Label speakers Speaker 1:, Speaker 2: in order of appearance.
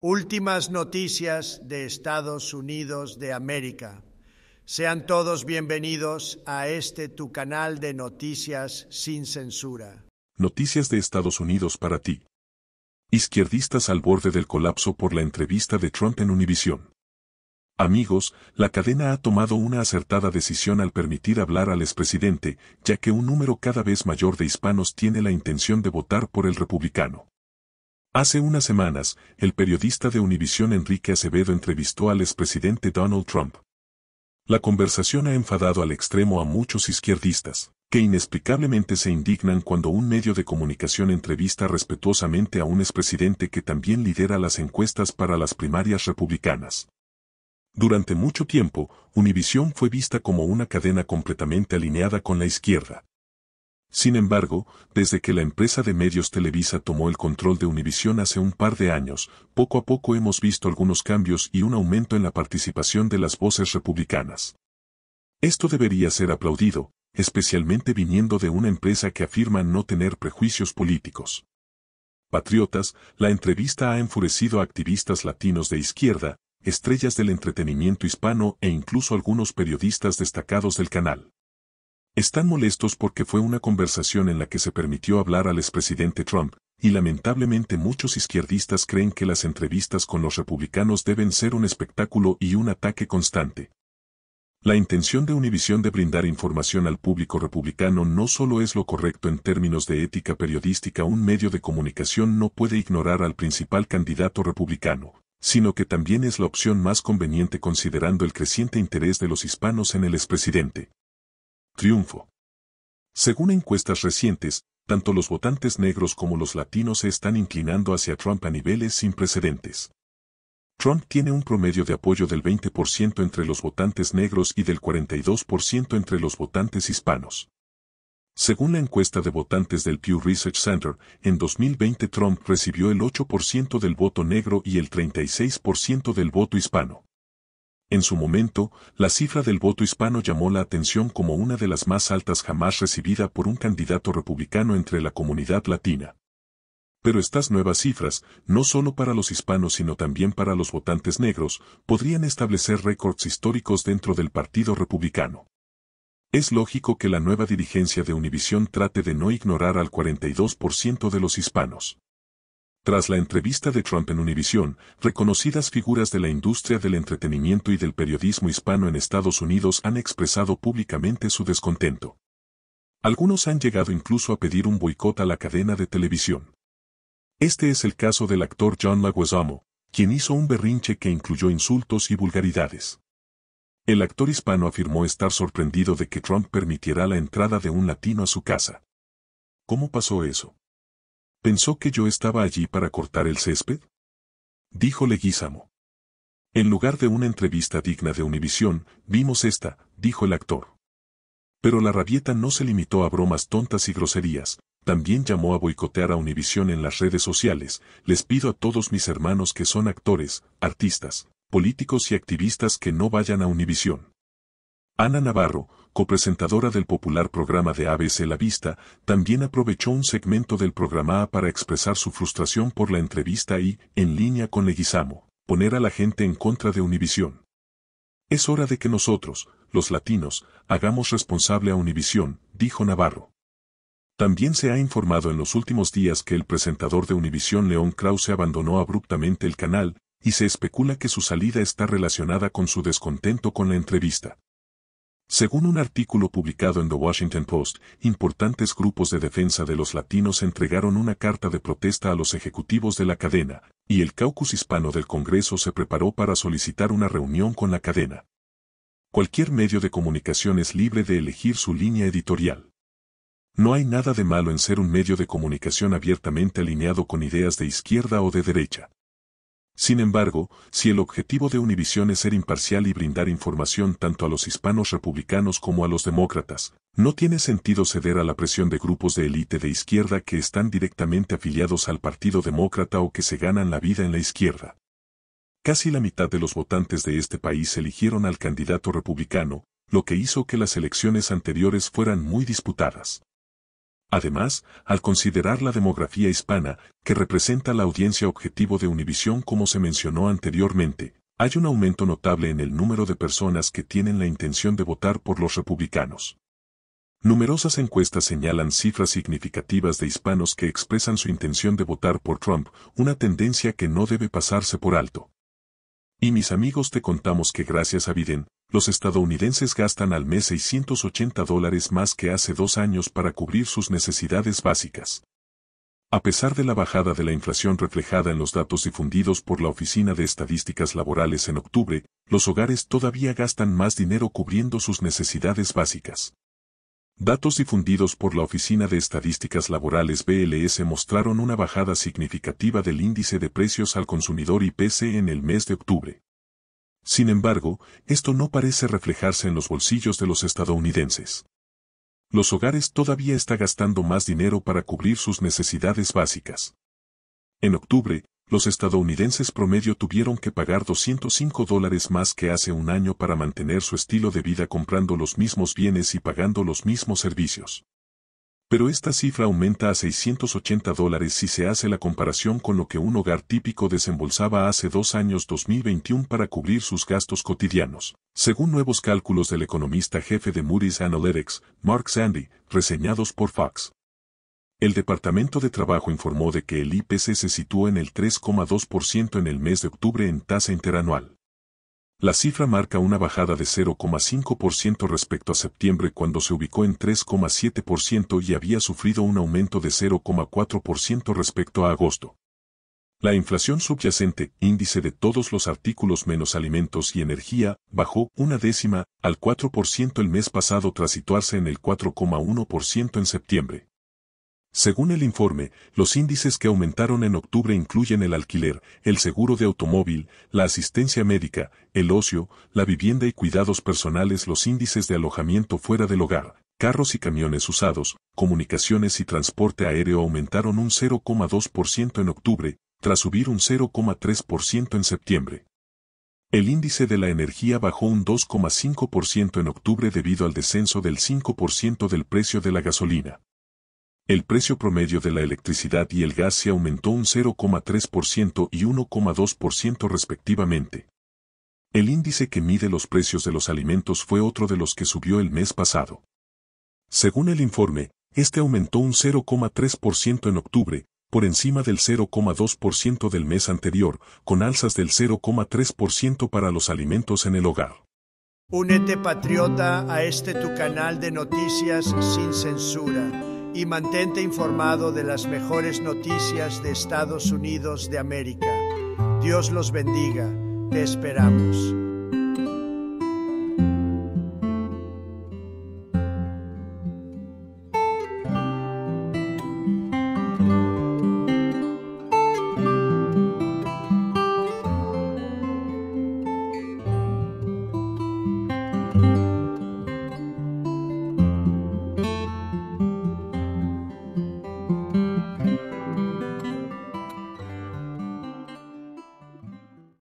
Speaker 1: Últimas noticias de Estados Unidos de América. Sean todos bienvenidos a este tu canal de noticias sin censura.
Speaker 2: Noticias de Estados Unidos para ti. Izquierdistas al borde del colapso por la entrevista de Trump en Univision. Amigos, la cadena ha tomado una acertada decisión al permitir hablar al expresidente, ya que un número cada vez mayor de hispanos tiene la intención de votar por el republicano. Hace unas semanas, el periodista de Univision Enrique Acevedo entrevistó al expresidente Donald Trump. La conversación ha enfadado al extremo a muchos izquierdistas, que inexplicablemente se indignan cuando un medio de comunicación entrevista respetuosamente a un expresidente que también lidera las encuestas para las primarias republicanas. Durante mucho tiempo, Univision fue vista como una cadena completamente alineada con la izquierda, sin embargo, desde que la empresa de medios Televisa tomó el control de Univision hace un par de años, poco a poco hemos visto algunos cambios y un aumento en la participación de las voces republicanas. Esto debería ser aplaudido, especialmente viniendo de una empresa que afirma no tener prejuicios políticos. Patriotas, la entrevista ha enfurecido a activistas latinos de izquierda, estrellas del entretenimiento hispano e incluso algunos periodistas destacados del canal. Están molestos porque fue una conversación en la que se permitió hablar al expresidente Trump, y lamentablemente muchos izquierdistas creen que las entrevistas con los republicanos deben ser un espectáculo y un ataque constante. La intención de Univision de brindar información al público republicano no solo es lo correcto en términos de ética periodística, un medio de comunicación no puede ignorar al principal candidato republicano, sino que también es la opción más conveniente considerando el creciente interés de los hispanos en el expresidente. Triunfo. Según encuestas recientes, tanto los votantes negros como los latinos se están inclinando hacia Trump a niveles sin precedentes. Trump tiene un promedio de apoyo del 20% entre los votantes negros y del 42% entre los votantes hispanos. Según la encuesta de votantes del Pew Research Center, en 2020 Trump recibió el 8% del voto negro y el 36% del voto hispano. En su momento, la cifra del voto hispano llamó la atención como una de las más altas jamás recibida por un candidato republicano entre la comunidad latina. Pero estas nuevas cifras, no solo para los hispanos sino también para los votantes negros, podrían establecer récords históricos dentro del Partido Republicano. Es lógico que la nueva dirigencia de Univision trate de no ignorar al 42% de los hispanos. Tras la entrevista de Trump en Univision, reconocidas figuras de la industria del entretenimiento y del periodismo hispano en Estados Unidos han expresado públicamente su descontento. Algunos han llegado incluso a pedir un boicot a la cadena de televisión. Este es el caso del actor John Leguizamo, quien hizo un berrinche que incluyó insultos y vulgaridades. El actor hispano afirmó estar sorprendido de que Trump permitiera la entrada de un latino a su casa. ¿Cómo pasó eso? ¿Pensó que yo estaba allí para cortar el césped? Dijo Leguízamo. En lugar de una entrevista digna de Univisión, vimos esta, dijo el actor. Pero la rabieta no se limitó a bromas tontas y groserías, también llamó a boicotear a Univisión en las redes sociales, les pido a todos mis hermanos que son actores, artistas, políticos y activistas que no vayan a Univisión. Ana Navarro, copresentadora del popular programa de ABC La Vista, también aprovechó un segmento del programa para expresar su frustración por la entrevista y, en línea con Leguizamo, poner a la gente en contra de Univisión. Es hora de que nosotros, los latinos, hagamos responsable a Univisión, dijo Navarro. También se ha informado en los últimos días que el presentador de Univisión León Krause abandonó abruptamente el canal, y se especula que su salida está relacionada con su descontento con la entrevista. Según un artículo publicado en The Washington Post, importantes grupos de defensa de los latinos entregaron una carta de protesta a los ejecutivos de la cadena, y el caucus hispano del Congreso se preparó para solicitar una reunión con la cadena. Cualquier medio de comunicación es libre de elegir su línea editorial. No hay nada de malo en ser un medio de comunicación abiertamente alineado con ideas de izquierda o de derecha. Sin embargo, si el objetivo de Univision es ser imparcial y brindar información tanto a los hispanos republicanos como a los demócratas, no tiene sentido ceder a la presión de grupos de élite de izquierda que están directamente afiliados al Partido Demócrata o que se ganan la vida en la izquierda. Casi la mitad de los votantes de este país eligieron al candidato republicano, lo que hizo que las elecciones anteriores fueran muy disputadas. Además, al considerar la demografía hispana, que representa la audiencia objetivo de Univisión como se mencionó anteriormente, hay un aumento notable en el número de personas que tienen la intención de votar por los republicanos. Numerosas encuestas señalan cifras significativas de hispanos que expresan su intención de votar por Trump, una tendencia que no debe pasarse por alto. Y mis amigos te contamos que gracias a Biden, los estadounidenses gastan al mes 680 dólares más que hace dos años para cubrir sus necesidades básicas. A pesar de la bajada de la inflación reflejada en los datos difundidos por la Oficina de Estadísticas Laborales en octubre, los hogares todavía gastan más dinero cubriendo sus necesidades básicas. Datos difundidos por la Oficina de Estadísticas Laborales BLS mostraron una bajada significativa del índice de precios al consumidor IPC en el mes de octubre. Sin embargo, esto no parece reflejarse en los bolsillos de los estadounidenses. Los hogares todavía están gastando más dinero para cubrir sus necesidades básicas. En octubre, los estadounidenses promedio tuvieron que pagar 205 dólares más que hace un año para mantener su estilo de vida comprando los mismos bienes y pagando los mismos servicios. Pero esta cifra aumenta a 680 dólares si se hace la comparación con lo que un hogar típico desembolsaba hace dos años 2021 para cubrir sus gastos cotidianos, según nuevos cálculos del economista jefe de Moody's Analytics, Mark Sandy, reseñados por Fox. El Departamento de Trabajo informó de que el IPC se situó en el 3,2% en el mes de octubre en tasa interanual. La cifra marca una bajada de 0,5% respecto a septiembre cuando se ubicó en 3,7% y había sufrido un aumento de 0,4% respecto a agosto. La inflación subyacente, índice de todos los artículos menos alimentos y energía, bajó una décima al 4% el mes pasado tras situarse en el 4,1% en septiembre. Según el informe, los índices que aumentaron en octubre incluyen el alquiler, el seguro de automóvil, la asistencia médica, el ocio, la vivienda y cuidados personales, los índices de alojamiento fuera del hogar, carros y camiones usados, comunicaciones y transporte aéreo aumentaron un 0,2% en octubre, tras subir un 0,3% en septiembre. El índice de la energía bajó un 2,5% en octubre debido al descenso del 5% del precio de la gasolina. El precio promedio de la electricidad y el gas se aumentó un 0,3% y 1,2% respectivamente. El índice que mide los precios de los alimentos fue otro de los que subió el mes pasado. Según el informe, este aumentó un 0,3% en octubre, por encima del 0,2% del mes anterior, con alzas del 0,3% para los alimentos en el hogar.
Speaker 1: Únete patriota a este tu canal de noticias sin censura y mantente informado de las mejores noticias de Estados Unidos de América. Dios los bendiga. Te esperamos.